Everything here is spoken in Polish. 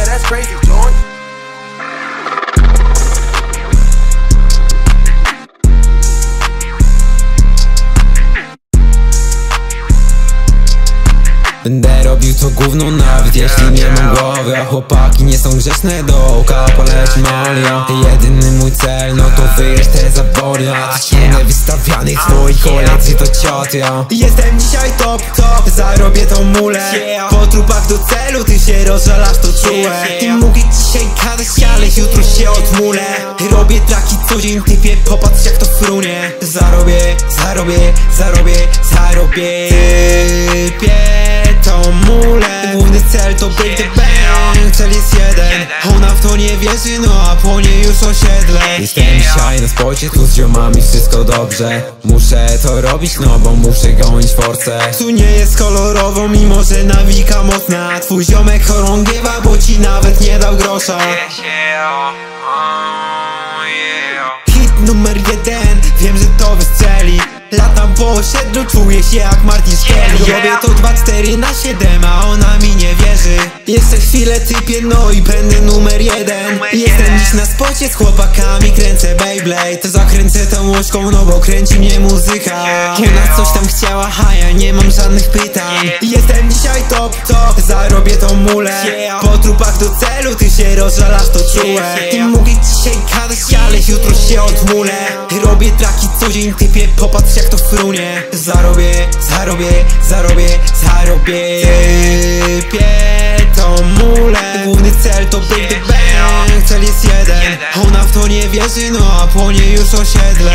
Yeah, that's crazy, Jordan. Będę robił to gówno nawet jeśli nie mam głowy A chłopaki nie są grzeczne do oka poleci molia Jedyny mój cel no to wyjść te zabory A ty ciągle wystawianych twoich kolekcji to cioty. Jestem dzisiaj top, top, zarobię tą mulę Po trupach do celu się rozżalasz to czułe. Ty mogę dzisiaj gadać, ale jutro się odmulę. Robię traki co dzień typie, popatrz jak to frunie. Zarobię, zarobię, zarobię, zarobię. Typie tą mulę Główny cel to Big the Bang Cel jest jeden. to nie wierzy, no a po niej już osiedle Jestem dzisiaj na spocie, tu z ziomami wszystko dobrze. Muszę to robić, no bo muszę gonić force Tu nie jest kolorowo, mimo że nawika mocna. Twój ziomek chorągiewa, bo ci nawet nie dał grosza. Hit numer jeden, wiem, że to wystrzeli Latam po osiedlu, czuję się jak Martin Shkreli. 4 na 7, a ona mi nie wierzy. Jeszcze chwilę typie, no i będę numer jeden. Jestem dziś na spocie z chłopakami, kręcę Beyblade. To zakręcę tą łożką, no bo kręci mnie muzyka. Ona coś tam chciała, a ja nie mam żadnych pytań. Jestem top, top, zarobię tą mulę. Po trupach do celu, ty się rozżalasz, to czułe Ty mogę dzisiaj gadać, ale jutro się odmulę. Robię traki co dzień, typie, popatrz jak to frunie Zarobię, zarobię, zarobię, zarobię. Typie tą mulę. Główny cel to Big the Bang. Cel jest jeden. Ona w to nie wierzy, no a po niej już osiedle